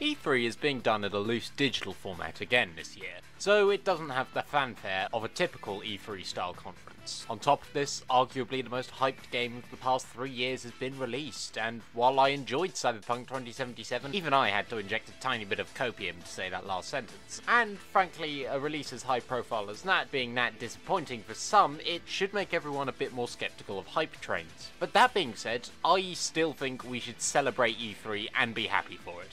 E3 is being done in a loose digital format again this year, so it doesn't have the fanfare of a typical E3 style conference. On top of this, arguably the most hyped game of the past three years has been released, and while I enjoyed Cyberpunk 2077, even I had to inject a tiny bit of copium to say that last sentence. And frankly, a release as high profile as that being that disappointing for some, it should make everyone a bit more skeptical of hype trains. But that being said, I still think we should celebrate E3 and be happy for it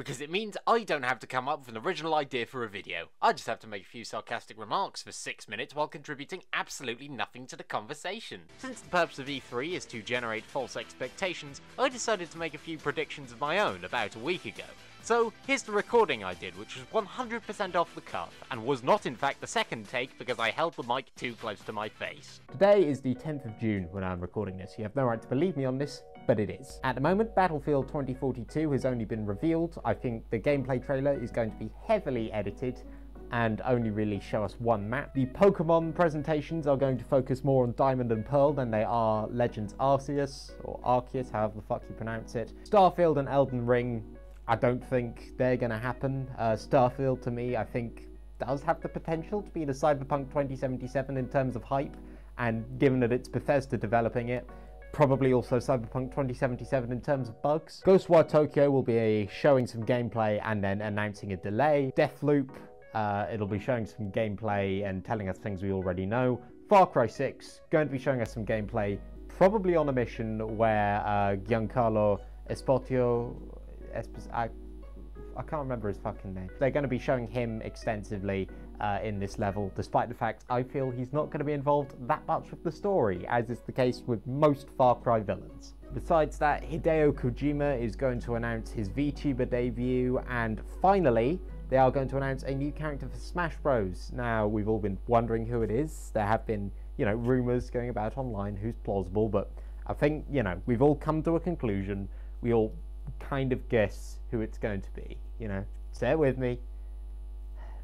because it means I don't have to come up with an original idea for a video. I just have to make a few sarcastic remarks for 6 minutes while contributing absolutely nothing to the conversation. Since the purpose of E3 is to generate false expectations, I decided to make a few predictions of my own about a week ago. So here's the recording I did, which was 100% off the cuff, and was not in fact the second take because I held the mic too close to my face. Today is the 10th of June when I'm recording this. You have no right to believe me on this, but it is. At the moment, Battlefield 2042 has only been revealed. I think the gameplay trailer is going to be heavily edited and only really show us one map. The Pokemon presentations are going to focus more on Diamond and Pearl than they are Legends Arceus, or Arceus, however the fuck you pronounce it. Starfield and Elden Ring I don't think they're going to happen. Uh, Starfield, to me, I think does have the potential to be the Cyberpunk 2077 in terms of hype, and given that it's Bethesda developing it, probably also Cyberpunk 2077 in terms of bugs. Ghostwire Tokyo will be showing some gameplay and then announcing a delay. Deathloop, uh, it'll be showing some gameplay and telling us things we already know. Far Cry 6, going to be showing us some gameplay, probably on a mission where uh, Giancarlo Esposito I, I can't remember his fucking name. They're going to be showing him extensively uh, in this level, despite the fact I feel he's not going to be involved that much with the story, as is the case with most Far Cry villains. Besides that, Hideo Kojima is going to announce his VTuber debut, and finally, they are going to announce a new character for Smash Bros. Now, we've all been wondering who it is. There have been, you know, rumors going about online who's plausible, but I think, you know, we've all come to a conclusion. We all kind of guess who it's going to be. You know, say it with me.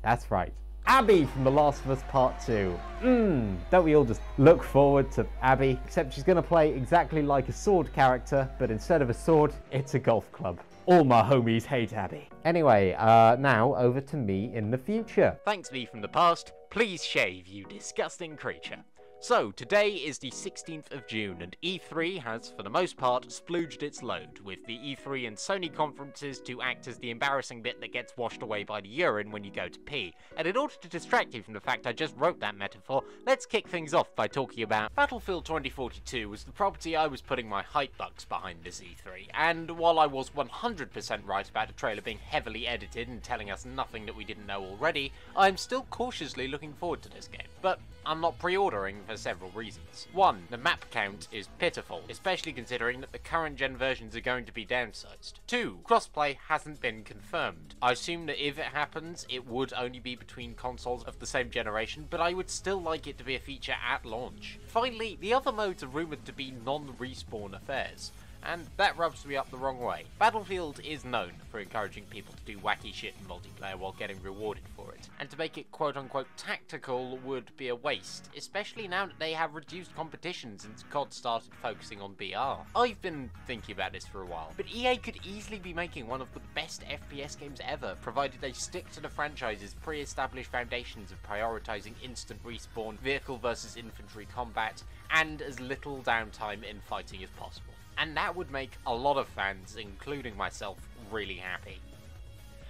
That's right. Abby from The Last of Us Part 2. Mmm, don't we all just look forward to Abby? Except she's to play exactly like a sword character, but instead of a sword, it's a golf club. All my homies hate Abby. Anyway, uh, now over to me in the future. Thanks, me from the past. Please shave, you disgusting creature. So, today is the 16th of June, and E3 has, for the most part, splooged its load, with the E3 and Sony conferences to act as the embarrassing bit that gets washed away by the urine when you go to pee. And in order to distract you from the fact I just wrote that metaphor, let's kick things off by talking about Battlefield 2042 was the property I was putting my hype bucks behind this E3, and while I was 100% right about a trailer being heavily edited and telling us nothing that we didn't know already, I'm still cautiously looking forward to this game. But I'm not pre-ordering for several reasons. One, the map count is pitiful, especially considering that the current gen versions are going to be downsized. Two, crossplay hasn't been confirmed. I assume that if it happens, it would only be between consoles of the same generation, but I would still like it to be a feature at launch. Finally, the other modes are rumoured to be non-respawn affairs and that rubs me up the wrong way. Battlefield is known for encouraging people to do wacky shit in multiplayer while getting rewarded for it, and to make it quote unquote tactical would be a waste, especially now that they have reduced competition since COD started focusing on BR. I've been thinking about this for a while, but EA could easily be making one of the best FPS games ever, provided they stick to the franchise's pre-established foundations of prioritizing instant respawn, vehicle versus infantry combat, and as little downtime in fighting as possible and that would make a lot of fans, including myself, really happy.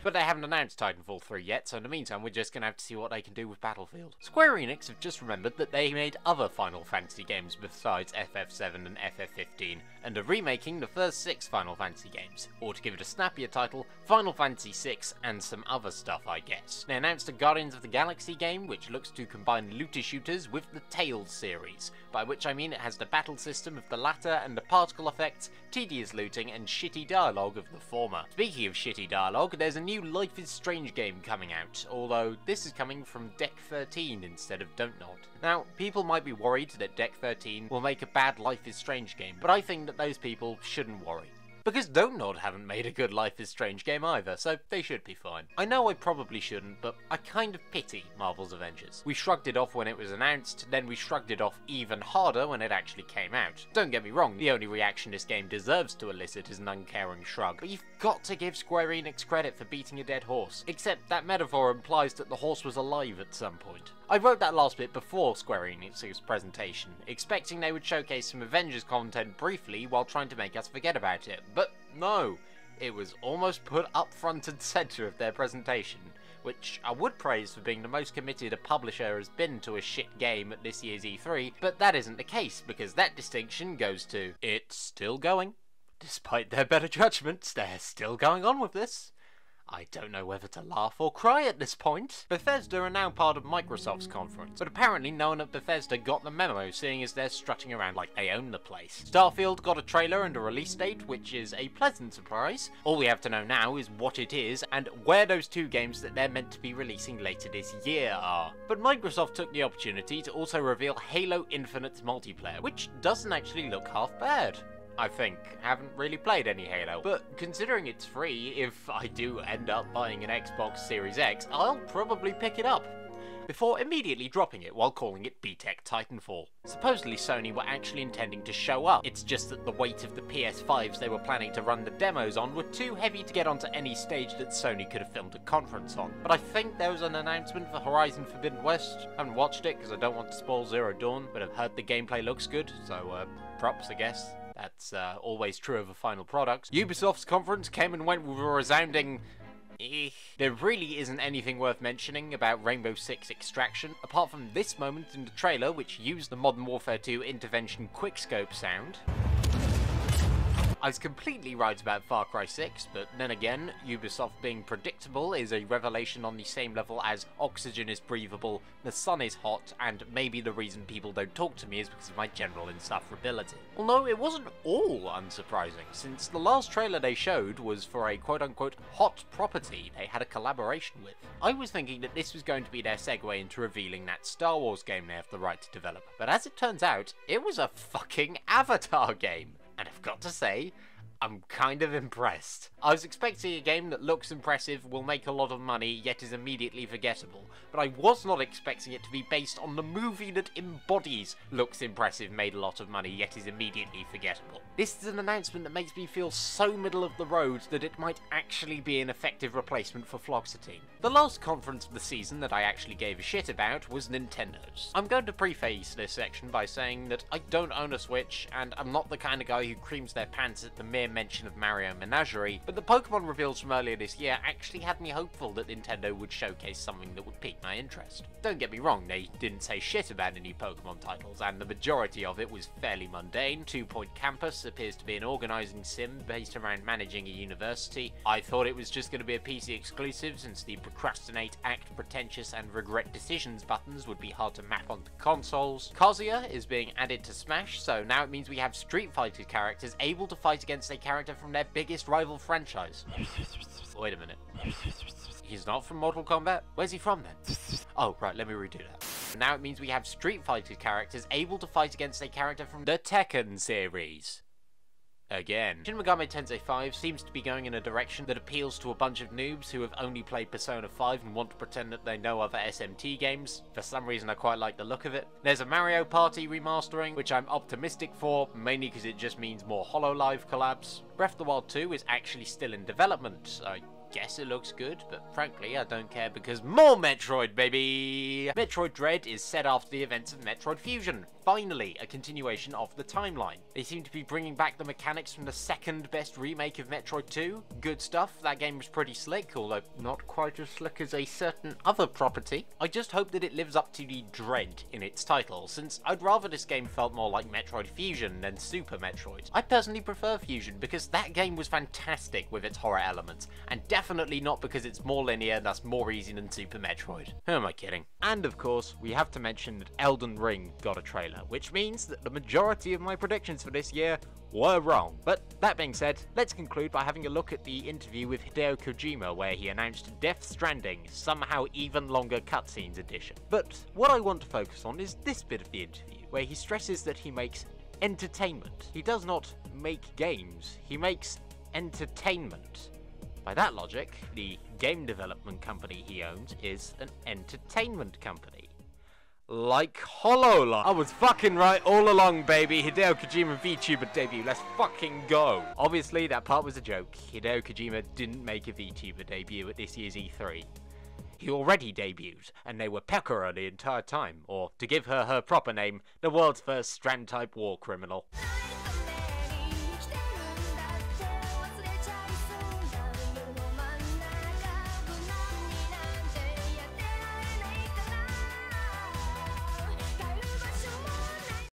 But they haven't announced Titanfall 3 yet, so in the meantime we're just gonna have to see what they can do with Battlefield. Square Enix have just remembered that they made other Final Fantasy games besides FF7 and FF15, and are remaking the first six Final Fantasy games, or to give it a snappier title, Final Fantasy VI and some other stuff I guess. They announced a Guardians of the Galaxy game which looks to combine looter shooters with the Tales series, by which I mean it has the battle system of the latter and the particle effects, tedious looting and shitty dialogue of the former. Speaking of shitty dialogue, there's a new Life is Strange game coming out, although this is coming from Deck 13 instead of Don't Nod. Now, people might be worried that Deck 13 will make a bad Life is Strange game, but I think that those people shouldn't worry. Because Don't haven't made a good Life is Strange game either, so they should be fine. I know I probably shouldn't, but I kind of pity Marvel's Avengers. We shrugged it off when it was announced, then we shrugged it off even harder when it actually came out. Don't get me wrong, the only reaction this game deserves to elicit is an uncaring shrug, but you've got to give Square Enix credit for beating a dead horse. Except that metaphor implies that the horse was alive at some point. I wrote that last bit before Square Enix's presentation, expecting they would showcase some Avengers content briefly while trying to make us forget about it, but no. It was almost put up front and centre of their presentation, which I would praise for being the most committed a publisher has been to a shit game at this year's E3, but that isn't the case, because that distinction goes to it's still going. Despite their better judgments, they're still going on with this. I don't know whether to laugh or cry at this point. Bethesda are now part of Microsoft's conference, but apparently no one at Bethesda got the memo, seeing as they're strutting around like they own the place. Starfield got a trailer and a release date, which is a pleasant surprise. All we have to know now is what it is and where those two games that they're meant to be releasing later this year are. But Microsoft took the opportunity to also reveal Halo Infinite's multiplayer, which doesn't actually look half bad. I think. Haven't really played any Halo. But considering it's free, if I do end up buying an Xbox Series X, I'll probably pick it up. Before immediately dropping it while calling it BTEC Titanfall. Supposedly Sony were actually intending to show up, it's just that the weight of the PS5s they were planning to run the demos on were too heavy to get onto any stage that Sony could have filmed a conference on. But I think there was an announcement for Horizon Forbidden West. I haven't watched it because I don't want to spoil Zero Dawn, but I've heard the gameplay looks good, so uh, props I guess. That's uh, always true of a final product. Ubisoft's conference came and went with a resounding Eh. There really isn't anything worth mentioning about Rainbow Six Extraction, apart from this moment in the trailer which used the Modern Warfare 2 intervention quickscope sound. I was completely right about Far Cry 6, but then again, Ubisoft being predictable is a revelation on the same level as oxygen is breathable, the sun is hot, and maybe the reason people don't talk to me is because of my general insufferability. Although it wasn't all unsurprising, since the last trailer they showed was for a quote-unquote hot property they had a collaboration with. I was thinking that this was going to be their segue into revealing that Star Wars game they have the right to develop, but as it turns out, it was a fucking Avatar game. Got to say, I'm kind of impressed. I was expecting a game that looks impressive, will make a lot of money, yet is immediately forgettable, but I was not expecting it to be based on the movie that embodies looks impressive, made a lot of money, yet is immediately forgettable. This is an announcement that makes me feel so middle of the road that it might actually be an effective replacement for Fluoxetine. The last conference of the season that I actually gave a shit about was Nintendo's. I'm going to preface this section by saying that I don't own a Switch, and I'm not the kind of guy who creams their pants at the mere mere mention of Mario Menagerie, but the Pokemon reveals from earlier this year actually had me hopeful that Nintendo would showcase something that would pique my interest. Don't get me wrong, they didn't say shit about any Pokemon titles, and the majority of it was fairly mundane. Two Point Campus appears to be an organising sim based around managing a university. I thought it was just going to be a PC exclusive since the procrastinate, act pretentious, and regret decisions buttons would be hard to map onto consoles. Kazuya is being added to Smash, so now it means we have Street Fighter characters able to fight against a character from their biggest rival franchise. Wait a minute. He's not from Mortal Kombat? Where's he from then? Oh, right, let me redo that. Now it means we have Street Fighter characters able to fight against a character from the Tekken series. Again. Shin Megami Tensei 5 seems to be going in a direction that appeals to a bunch of noobs who have only played Persona 5 and want to pretend that they know other SMT games. For some reason I quite like the look of it. There's a Mario Party remastering, which I'm optimistic for, mainly because it just means more Hololive collabs. Breath of the Wild 2 is actually still in development. I guess it looks good, but frankly, I don't care because more Metroid, baby! Metroid Dread is set after the events of Metroid Fusion. Finally, a continuation of the timeline. They seem to be bringing back the mechanics from the second best remake of Metroid 2. Good stuff, that game was pretty slick, although not quite as slick as a certain other property. I just hope that it lives up to the dread in its title, since I'd rather this game felt more like Metroid Fusion than Super Metroid. I personally prefer Fusion because that game was fantastic with its horror elements, and definitely not because it's more linear, thus more easy than Super Metroid. Who am I kidding? And of course, we have to mention that Elden Ring got a trailer, which means that the majority of my predictions for this year were wrong. But that being said, let's conclude by having a look at the interview with Hideo Kojima where he announced Death Stranding, somehow even longer cutscenes edition. But what I want to focus on is this bit of the interview, where he stresses that he makes entertainment. He does not make games, he makes entertainment. By that logic, the game development company he owns is an entertainment company. Like Hololive. I was fucking right all along, baby. Hideo Kojima VTuber debut. Let's fucking go. Obviously, that part was a joke. Hideo Kojima didn't make a VTuber debut at this year's E3. He already debuted, and they were Pekora the entire time, or to give her her proper name, the world's first Strand type war criminal.